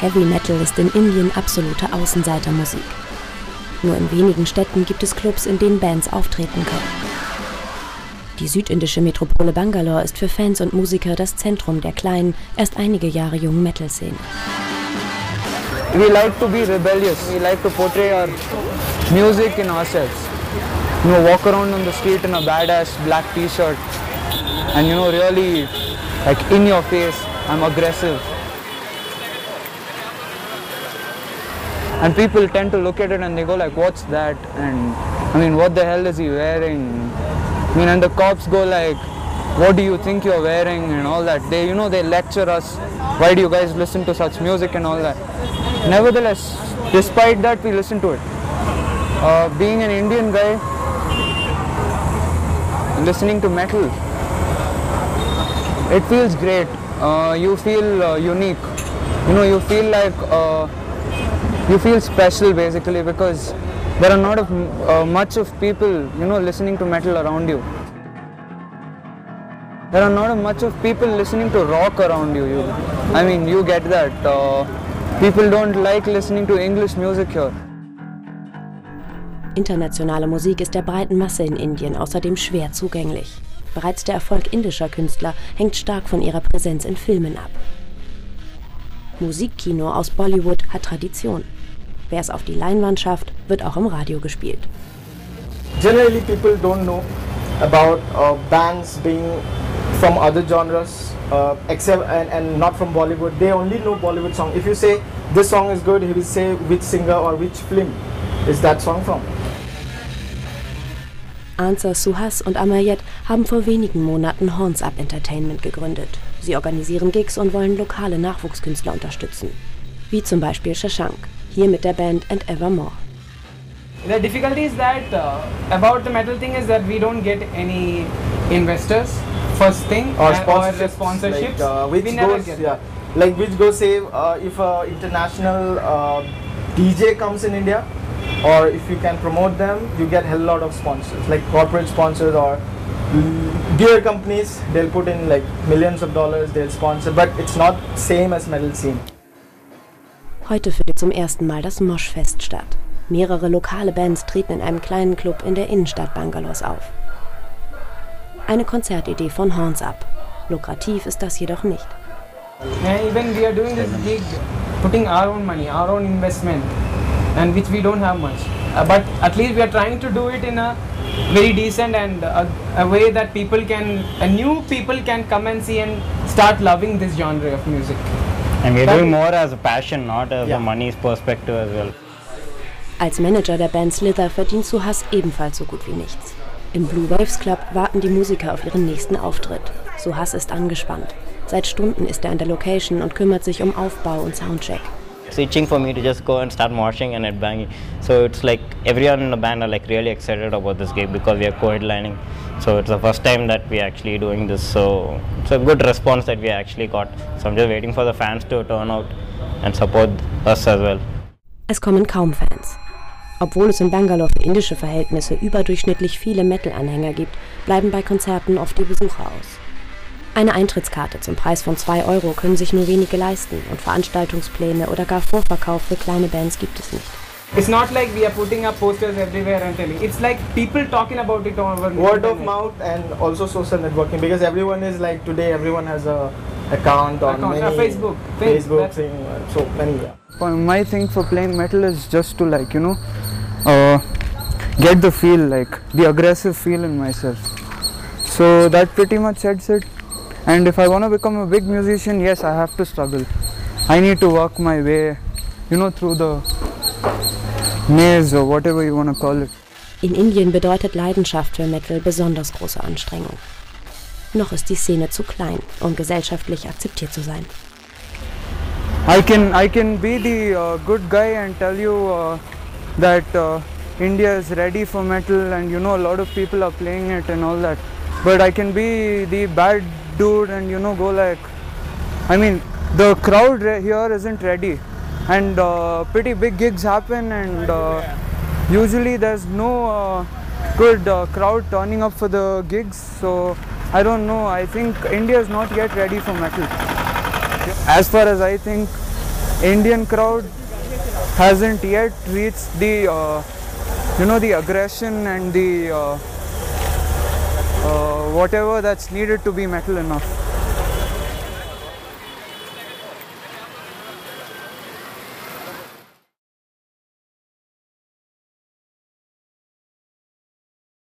Heavy Metal ist in Indien absolute Außenseitermusik. Nur in wenigen Städten gibt es Clubs, in denen Bands auftreten können. Die südindische Metropole Bangalore ist für Fans und Musiker das Zentrum der kleinen, erst einige Jahre jungen Metal-Szene. We like to be rebellious. We like to portray our music in ourselves. You know, walk around on the street in a badass black t-shirt and you know, really like in your face, I'm aggressive. And people tend to look at it and they go like, what's that? And I mean, what the hell is he wearing? I mean, and the cops go like, what do you think you're wearing and all that. They, you know, they lecture us. Why do you guys listen to such music and all that? Nevertheless, despite that, we listen to it. Uh, being an Indian guy, listening to metal, it feels great. Uh, you feel uh, unique. You know, you feel like uh, you feel special basically because there are not of uh, much of people you know listening to metal around you there are not much of people listening to rock around you, you i mean you get that uh, people don't like listening to english music here Internationale Musik ist der breiten Masse in Indien außerdem schwer zugänglich. Bereits der Erfolg indischer Künstler hängt stark von ihrer Präsenz in Filmen ab. Musikkino aus Bollywood hat Tradition. Wer es auf die Leinwand schafft, wird auch im Radio gespielt. Generally people don't know about uh, bands being from other genres uh, except and, and not from Bollywood. They only know Bollywood song. If you say this song is good, he will say which singer or which film is that song from. Ansar Suhas und Amayet haben vor wenigen Monaten Horns Up Entertainment gegründet. Sie organisieren Gigs und wollen lokale Nachwuchskünstler unterstützen. Wie zum Beispiel Shashank hier mit der Band And Evermore. The difficulty is that uh, about the metal thing is that we don't get any investors first thing or sponsorships, or sponsorships. Like, uh, which we never goes, get yeah, like which goes say uh, if a international uh, DJ comes in India or if you can promote them you get a lot of sponsors like corporate sponsors or beer companies they'll put in like millions of dollars they'll sponsor but it's not same as metal scene Heute findet zum ersten Mal das Moshfest statt. Mehrere lokale Bands treten in einem kleinen Club in der Innenstadt Bangalores auf. Eine Konzertidee von Horns Up. Lukrativ ist das jedoch nicht. And even we are doing this gig, putting our own money, our own investment, and which we don't have much. Uh, but at least we are trying to do it in a very decent and a, a way that people can, a new people can come and see and start loving this genre of music. And we're doing more as a passion, not as Yeah. a money perspective as well. Als Manager der Band Slither verdient Suhas ebenfalls so gut wie nichts. Im Blue Waves Club warten die Musiker auf ihren nächsten Auftritt. Suhas ist angespannt. Seit Stunden ist er an der Location und kümmert sich um Aufbau und Soundcheck. It's itching for me to just go and start moshing and headbanging. So it's like everyone in the band are like really excited about this gig because we are co-headlining. So it's the first time that we're actually doing this. So it's a good response that we actually got. So I'm just waiting for the fans to turn out and support us as well. Es kommen kaum Fans. Obwohl es in Bangalore für indische Verhältnisse überdurchschnittlich viele Metal-Anhänger gibt, bleiben bei Konzerten oft die Besucher aus. Eine Eintrittskarte zum Preis von 2 Euro können sich nur wenige leisten und Veranstaltungspläne oder gar Vorverkauf für kleine Bands gibt es nicht. It's not like we are putting up posters everywhere and telling. It's like people talking about it over word of mouth and also social networking because everyone is like today everyone has a account on Account, many uh, Facebook, things, Facebook thing, so many yeah. My thing for playing metal is just to like you know uh, get the feel like the aggressive feel in myself so that pretty much sets it and if i want to become a big musician yes i have to struggle i need to work my way you know through the maze or whatever you want to call it In Indien bedeutet Leidenschaft für Metal besonders große Anstrengung. Noch ist die Szene zu klein, um gesellschaftlich akzeptiert zu sein. I can I can be the uh, good guy and tell you uh, that uh, India is ready for metal and you know a lot of people are playing it and all that. But I can be the bad dude and you know go like I mean the crowd re- here isn't ready and uh, pretty big gigs happen and uh, usually there's no uh, good uh, crowd turning up for the gigs. So I don't know. I think India is not yet ready for metal. As far as I think, Indian crowd hasn't yet reached the uh, you know the aggression and the whatever that's needed to be metal enough.